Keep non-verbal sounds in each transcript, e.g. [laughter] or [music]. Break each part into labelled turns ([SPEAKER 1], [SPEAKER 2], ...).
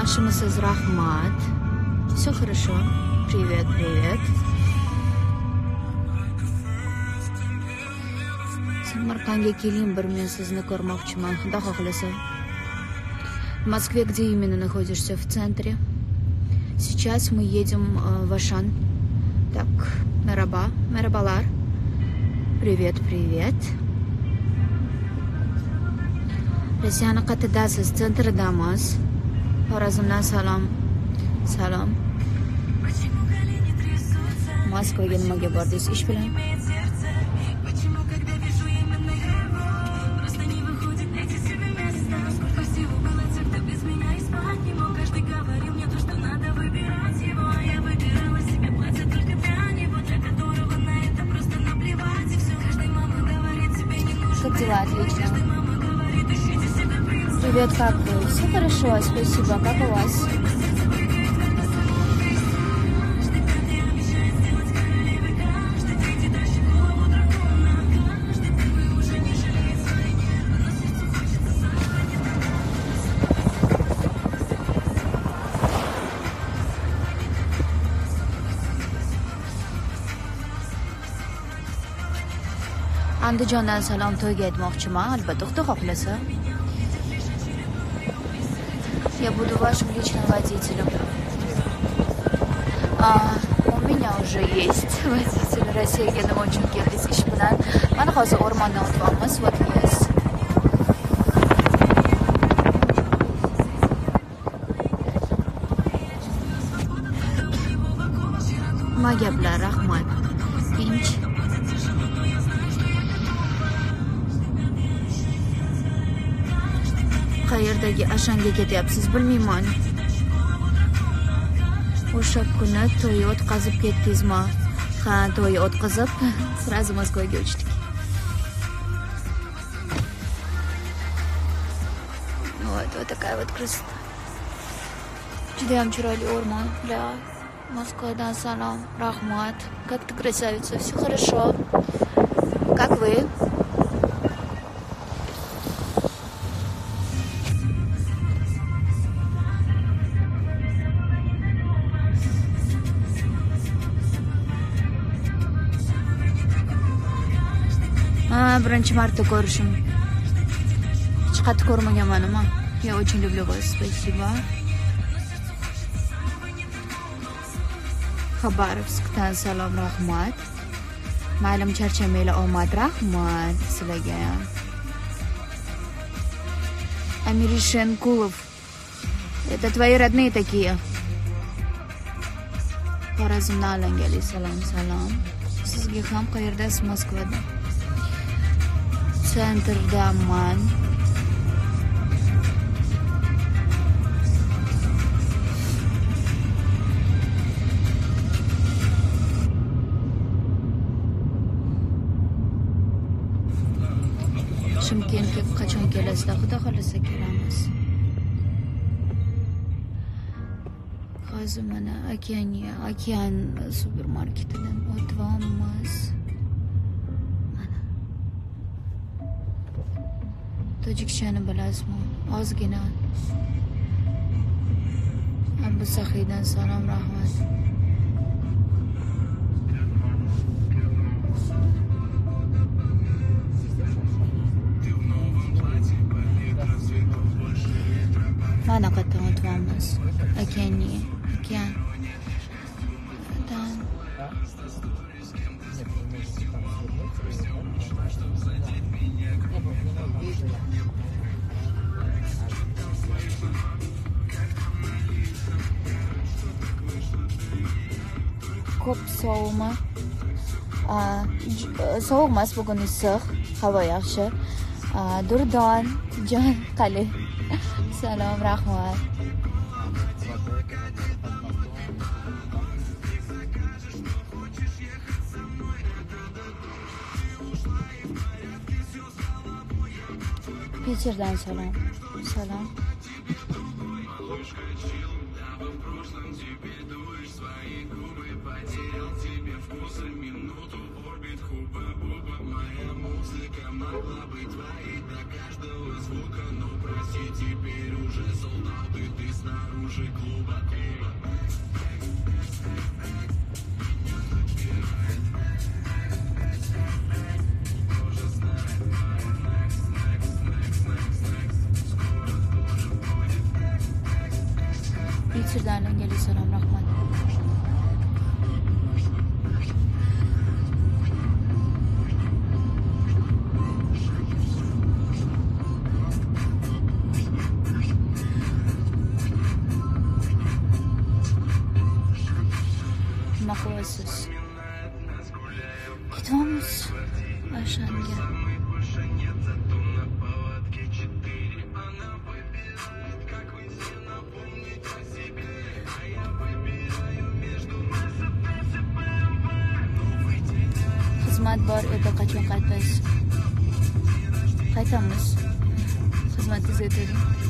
[SPEAKER 1] Yaxshimisiz, rahmat. Все хорошо. Привет, привет. Samarqandga keling, bir men sizni ko'rmoqchiman. Xudo. В Москве где именно находишься? В центре. Сейчас мы едем э, в Ашан. Так, мераба, мерабалар. Привет, привет. Rossiyani qayerdasiz? Centrdamiz. Xorazmdan salom. Salom. Moskvaga nimaga bordingiz? Ish bilan? Все хорошо, спасибо. Как у вас? andijondan salom to'yga aytmoqchiman albatta xudo xohlasa я буду вашим личным водителем. А, у меня уже есть [laughs] водитель rossiyaga nima uchun keldingiz ish bilan mana hozir o'rmondan o'tyapmiz вот yes nima gaplar qayerdagi ashanga ketyapsiz bilmayman o'sha kuni to'y o'tkazib ketdingizmi ha to'y o'tkazib сразу moskvaga uchdik вот вот такая вот красота judayam chiroyli o'rmon да moskvadan salom rahmat как ты красавица все хорошо как вы Birinchi marta ko'rishim. Hech qattiq ko'rmaganman nima. Я очень люблю вас. Спасибо. Salom, rahmat. Maylim charchamanglar, omad, rahmat sizlarga ham. Amirishin Kulov. Это твои родные такие. Xorazmdan alangalik salom, salom. Sizga ham qayerdasiz Moskvada? Centrdaman. Chimkentga qachon kelasizlar? Xudo xohlasa kelamiz. Hozir mana okeaniya, okean supermarketidan o'tyapmiz. Tojikchani bilasizmi? Ozgina. Abu Sahiydan salom, rahmat. Mana qayerdan o'tyapmiz? да? Нет, вы можете там вернуться. Все ушла, чтобы задеть меня, кроме того, что мне ko'p sovuma sovuq emas bugun issiq havo yaxshi durdon jon qalin salom rahmat Питердан salom. Salom. снаружи клуба клева. sirlerine gelirsen Rahman. qaytamiz xizmatingizga teging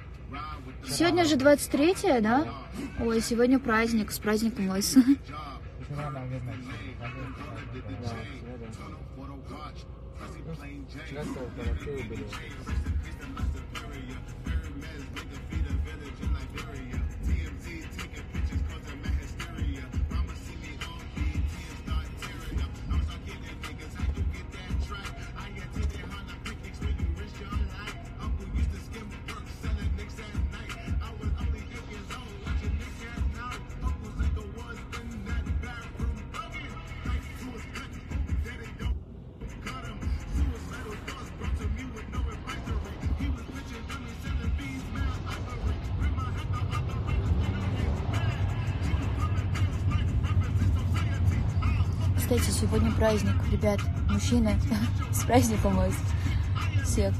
[SPEAKER 1] сегодня же 23 да? Ой сегодня праздник с праздником вас Кстати, сегодня праздник, ребят, мужчины, [laughs] с праздником вас всех.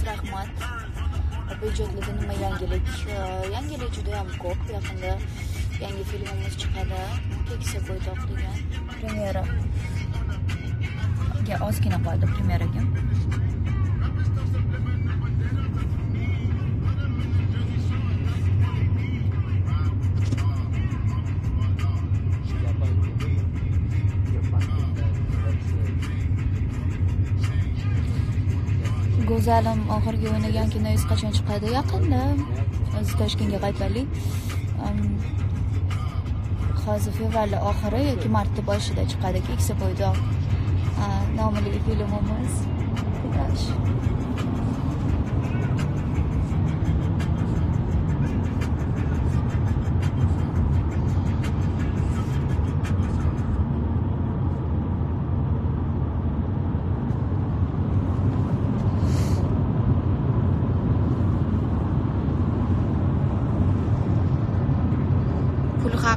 [SPEAKER 1] Chiroyli rahmat. Ijodlarda nima yangilik? Yangilik juda ham ko'p. Yaqinda yangi filmimiz chiqadi. Keksa bo'ydoq degan premyeraga ozgina qoldi premyeraga. Go'zalim oxirgi o'ynagan kinoyingiz qachon chiqadi? Yaqinda. o'zi Toshkentga qaytaylik. Hozir fevral oxiri yoki martni boshida chiqadi Keksa bo'ydoq nomli filmimiz.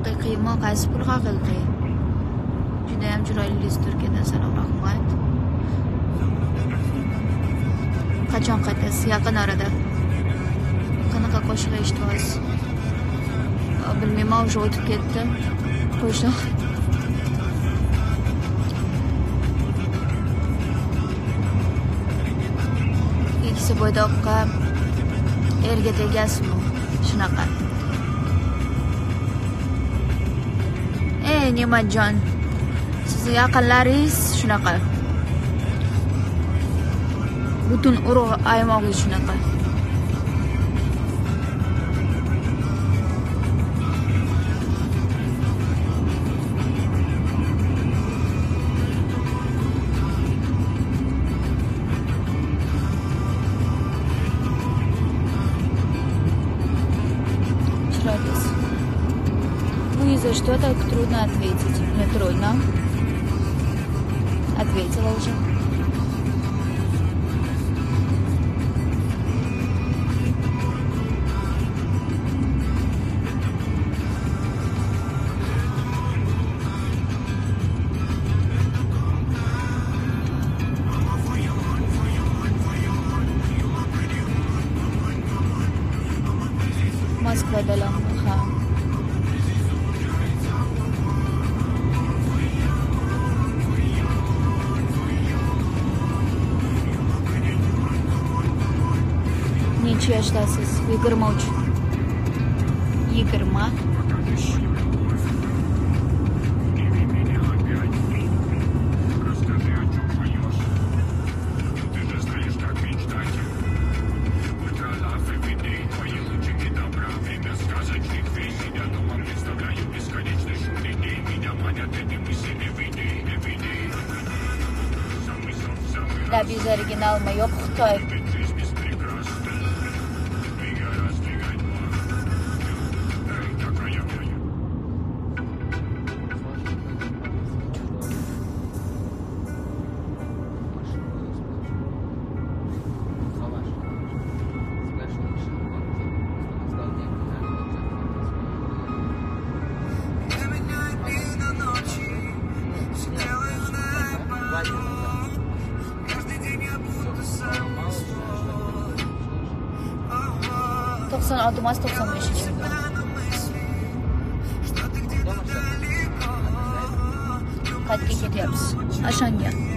[SPEAKER 1] Haqiqiymi qaysi pul haqiqiy? Judayam chiroylisiz turkiyadan salom rahmat. Qachon qaytasiz? Yaqin orada. Qanaqa qo'shiq eshityapsiz bilmayman уже o'tib ketdi qo'shiq ikkisi bo'ydoqqa erga tegasizmi shunaqa. Ne'matjon sizni yaqinlaringiz shunaqa. Butun urug' aymog'i shunaqa. Луиза, что так трудно ответить? Не трудно. Ответила уже. Москвада lang ha. Neçə yaşdasınız? 23. 20.
[SPEAKER 2] Расскажи, о чем поешь. Ты
[SPEAKER 1] to'qson olti emas to'qson beshinchi qayerga ketyapmiz ashanga to'y